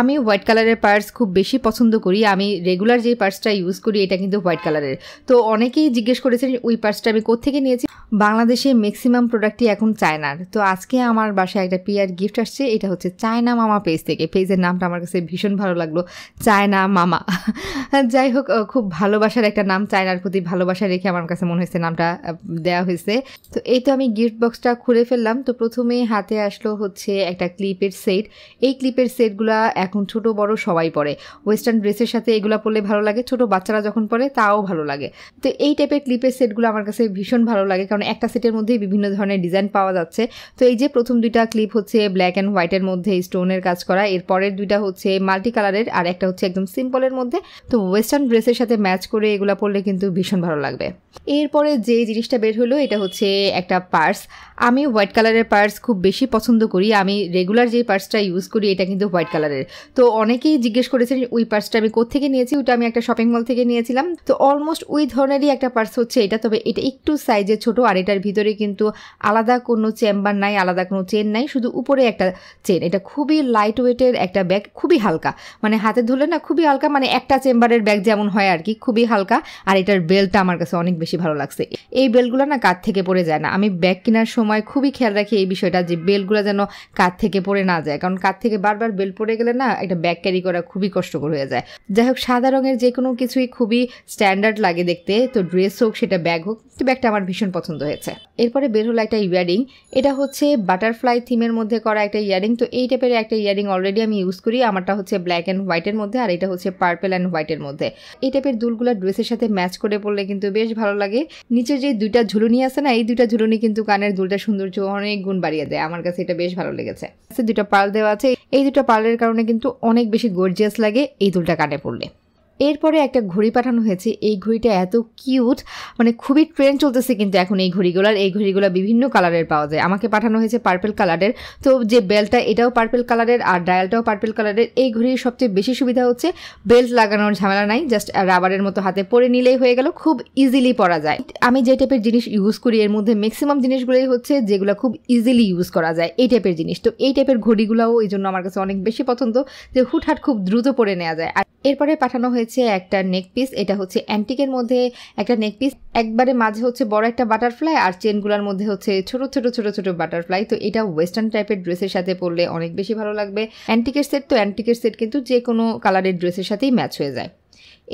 আমি হোয়াইট কালারের পার্স খুব বেশি পছন্দ করি। আমি রেগুলার যে পার্সটা ইউজ করি, এটা কিন্তু হোয়াইট কালারের তো অনেকেই জিজ্ঞেস করেছেন ওই পার্সটা আমি কোত্থেকে নিয়েছি। বাংলাদেশে ম্যাক্সিমাম প্রোডাক্টই এখন চায়নার। তো আজকে আমার বাসায় একটা পিয়ার গিফট আসছে, এটা হচ্ছে চায়না মামা পেজ থেকে। পেজের নামটা আমার কাছে ভীষণ ভালো লাগল। চায়না মামা। যাই হোক খুব ভালোবাসার একটা নাম চায়নার প্রতি ভালোবাসা রেখে আমার কাছে মনে হয়েছে নামটা দেওয়া হয়েছে। তো এই তো আমি গিফট বক্সটা খুলে ফেললাম। তো প্রথমে হাতে আসলো হচ্ছে একটা ক্লিপের সেট এই ক্লিপের সেটগুলা এখন ছোট বড় সবাই পরে ওয়েস্টার্ন ড্রেসের সাথে এগুলো পরলে ভালো লাগে, ছোট বাচ্চারা যখন পরে তাও ভালো লাগে। তো এই টাইপের ক্লিপের সেটগুলো আমার কাছে ভীষণ ভালো লাগে, কারণ একটা সেটের মধ্যেই বিভিন্ন ধরনের ডিজাইন পাওয়া যাচ্ছে। তো এই যে প্রথম দুইটা ক্লিপ হচ্ছে ব্ল্যাক অ্যান্ড হোয়াইটের মধ্যে স্টোনের কাজ করা, এর পরের দুইটা হচ্ছে মাল্টি কালারের আর একটা হচ্ছে একদম সিম্পলের মধ্যে। তো ওয়েস্টার্ন ড্রেসের সাথে ম্যাচ করে এগুলো পরলে কিন্তু ভীষণ ভালো লাগবে। এরপরে যে জিনিসটা বের হলো, এটা হচ্ছে একটা পার্স আমি হোয়াইট কালারের পার্স খুব বেশি পছন্দ করি। আমি রেগুলার যে পার্সটা ইউজ করি, এটা কিন্তু হোয়াইট কালারের তো অনেকেই জিজ্ঞেস করেছেন ওই পার্সটা আমি কোত্থেকে নিয়েছি? ওটা আমি একটা শপিং মল থেকে নিয়েছিলাম। তো অলমোস্ট ওই ধরনেরই একটা পার্স হচ্ছে এটা। তবে এটা একটু সাইজে ছোট আর এটার ভিতরে কিন্তু আলাদা কোনো চেম্বার নাই, আলাদা কোনো চেন নাই। শুধু উপরে একটা চেন এটা খুবই লাইট ওয়েটের একটা ব্যাগ খুবই হালকা। মানে হাতে ধরলে না খুবই হালকা মানে একটা চেম্বারের ব্যাগ যেমন হয় আর কি, খুবই হালকা। আর এটার বেল্টটা আমার কাছে অনেক বেশি ভালো লাগছে। এই বেলগুলো না কাত থেকে পড়ে যায় না। আমি ব্যাগ কেনার সময় খুবই খেয়াল রাখি এই বিষয়টা, যে বেলগুলো যেন কাত থেকে পড়ে না যায়। কারণ কাত থেকে বারবার বেল পড়ে গেলে না একটা ব্যাগ ক্যারি করা খুবই কষ্টকর হয়ে যায়। যাই হোক সাদা রঙের যে কোনো কিছুই খুবই স্ট্যান্ডার্ড লাগে দেখতে। তো ড্রেস হোক, সেটা ব্যাগ হোক, তো ব্যাগটা আমার ভীষণ পছন্দ হয়েছে। এরপরে বের হলো একটা ইয়ারিং এটা হচ্ছে বাটারফ্লাই থিমের মধ্যে করা একটা ইয়ারিং তো এই টাইপের একটা ইয়ারিং অলরেডি আমি ইউজ করি। আমারটা হচ্ছে ব্ল্যাক অ্যান্ড হোয়াইটের মধ্যে, আর এটা হচ্ছে পার্পেল অ্যান্ড হোয়াইটের মধ্যে। এই টাইপের দুলগুলো ড্রেসের সাথে ম্যাচ করে পড়লে কিন্তু বেশ ভালো লাগে। নিচে যে দুইটা ঝুলুনি আছে না, এই দুইটা ঝুলুনি কিন্তু কানের দুলটা সৌন্দর্য অনেক গুণ বাড়িয়ে দেয়। আমার কাছে এটা বেশ ভালো লেগেছে। দুইটা পার্ল দেওয়া আছে। এই দুটো পার্লের কারণে কিন্তু অনেক বেশি গর্জিয়াস লাগে এই দুলটা কানে পড়লে। এরপরে একটা ঘড়ি পাঠানো হয়েছে। এই ঘড়িটা এত কিউট মানে খুবই ট্রেন্ড চলতেছে কিন্তু এখন এই ঘড়িগুলোর। এই ঘড়িগুলো বিভিন্ন কালারের পাওয়া যায়। আমাকে পাঠানো হয়েছে পার্পেল কালারের তো যে বেল্টটা এটাও পার্পেল কালারের আর ডায়ালটাও পার্পেল কালারের এই ঘড়ির সবচেয়ে বেশি সুবিধা হচ্ছে বেল্ট লাগানোর ঝামেলা নাই। জাস্ট রাবারের মতো হাতে পরে নিলেই হয়ে গেল, খুব ইজিলি পরা যায়। আমি যে টাইপের জিনিস ইউজ করি, এর মধ্যে ম্যাক্সিমাম জিনিসগুলোই হচ্ছে যেগুলো খুব ইজিলি ইউজ করা যায়, এই টাইপের জিনিস। তো এই টাইপের ঘড়িগুলোও এই জন্য আমার কাছে অনেক বেশি পছন্দ যে হুটহাট খুব দ্রুত পরে নেওয়া যায়। আর এরপরে পাঠানো হয়েছে একটা নেকপিস এটা হচ্ছে অ্যান্টিকের মধ্যে একটা নেকপিস একবারে মাঝে হচ্ছে বড় একটা বাটারফ্লাই আর চেনগুলোর মধ্যে হচ্ছে ছোট ছোট ছোট ছোট বাটারফ্লাই তো এটা ওয়েস্টার্ন টাইপের ড্রেসের সাথে পরলে অনেক বেশি ভালো লাগবে। অ্যান্টিকের সেট তো অ্যান্টিকের সেট কিন্তু যে কোনো কালারের ড্রেসের সাথেই ম্যাচ হয়ে যায়।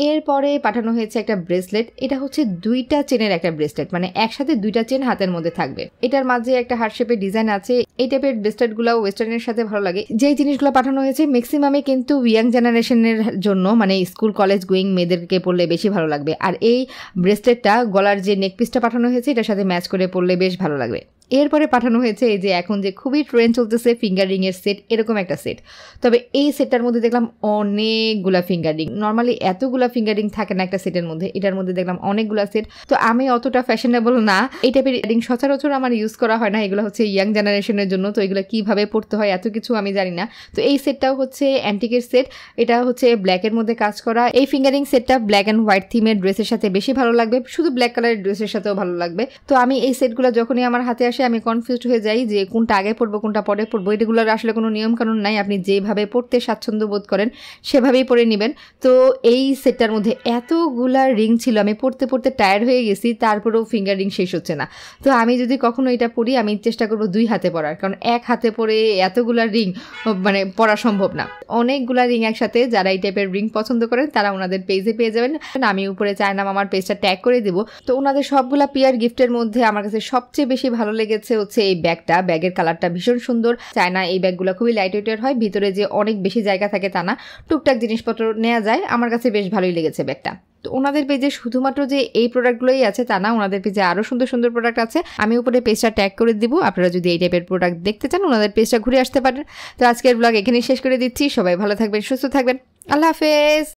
এরপরে পাঠানো হয়েছে একটা ব্রেসলেট। এটা হচ্ছে দুইটা চেনের একটা ব্রেসলেট মানে একসাথে দুইটা চেন হাতের মধ্যে থাকবে। এটার মাঝে একটা হার্ট শেপের ডিজাইন আছে। এই টাইপের ব্রেসলেটগুলো ওয়েস্টার্নের সাথে ভালো লাগে। যে জিনিসগুলো পাঠানো হয়েছে ম্যাক্সিমামে কিন্তু ইয়াং জেনারেশনের জন্য মানে স্কুল কলেজ গোয়িং মেয়েদেরকে পড়লে বেশি ভালো লাগবে। আর এই ব্রেসলেটটা গলার যে নেক পিসটা পাঠানো হয়েছে, এটার সাথে ম্যাচ করে পড়লে বেশ ভালো লাগবে। এরপরে পাঠানো হয়েছে এই যে এখন যে খুবই ট্রেন্ড চলতেছে ফিঙ্গার রিংয়ের সেট এরকম একটা সেট তবে এই সেটটার মধ্যে দেখলাম অনেকগুলা ফিঙ্গার নর্মালি এতগুলা ফিঙ্গার থাকে না একটা সেটের মধ্যে, এটার মধ্যে দেখলাম অনেকগুলা সেট তো আমি অতটা ফ্যাশনেবল না। এই টাইপের রিং সচরাচর আমার ইউজ করা হয় না, এগুলো হচ্ছে ইয়াং জেনারেশনের জন্য। তো এগুলো কীভাবে পড়তে হয়, এত কিছু আমি জানি না। তো এই সেটটাও হচ্ছে অ্যান্টিকের সেট এটা হচ্ছে ব্ল্যাকের মধ্যে কাজ করা। এই ফিঙ্গারিং সেটটা ব্ল্যাক অ্যান্ড হোয়াইট থিমের ড্রেসের সাথে বেশি ভালো লাগবে। শুধু ব্ল্যাক কালারের ড্রেসের সাথেও ভালো লাগবে। তো আমি এই সেটগুলো যখনই আমার হাতে আসে আমি কনফিউজড হয়ে যাই যে কোনটা আগে পড়ব, কোনটা পরে পড়ব। এগুলোর আসলে কোনো নিয়ম কানুন নাই। আপনি যেভাবে পড়তে স্বাচ্ছন্দ্য বোধ করেন, সেভাবেই পরে নেবেন। তো এই সেটটার মধ্যে এতগুলা রিং ছিল, আমি পড়তে পড়তে টায়ার্ড হয়ে গেছি, তারপরেও ফিঙ্গার রিং শেষ হচ্ছে না। তো আমি যদি কখনো এটা পড়ি, আমি চেষ্টা করব দুই হাতে পড়ার, কারণ এক হাতে পরে এতগুলা রিং মানে পড়া সম্ভব না। অনেকগুলা রিং একসাথে যারা এই টাইপের রিং পছন্দ করেন, তারা ওনাদের পেজে পেয়ে যাবেন। আমি উপরে চায়না আমার পেজটা ট্যাগ করে দেবো। তো ওনাদের সবগুলা পিয়ার গিফটের মধ্যে আমার কাছে সবচেয়ে বেশি ভালো লেগেছে হচ্ছে এই ব্যাগটা। ব্যাগের কালারটা ভীষণ সুন্দর। চায়না এই ব্যাগগুলো খুবই লাইট ওয়েটের হয়। ভিতরে যে অনেক বেশি জায়গা থাকে তা না। টুকটাক জিনিসপত্র নেওয়া যায়। আমার কাছে বেশ ভালোই লেগেছে ব্যাগটা। তো ওনাদের পেজে শুধুমাত্র যে এই প্রোডাক্টগুলোই আছে তা না, ওনাদের পেজে আরও সুন্দর সুন্দর প্রোডাক্ট আছে। আমি উপরে পেজটা ট্যাগ করে দিব। আপনারা যদি এই টাইপের প্রোডাক্ট দেখতে চান, ওনাদের পেজটা ঘুরে আসতে পারেন। তো আজকের ব্লগ এখানেই শেষ করে দিচ্ছি। সবাই ভালো থাকবেন, সুস্থ থাকবেন। আল্লাহ হাফেজ!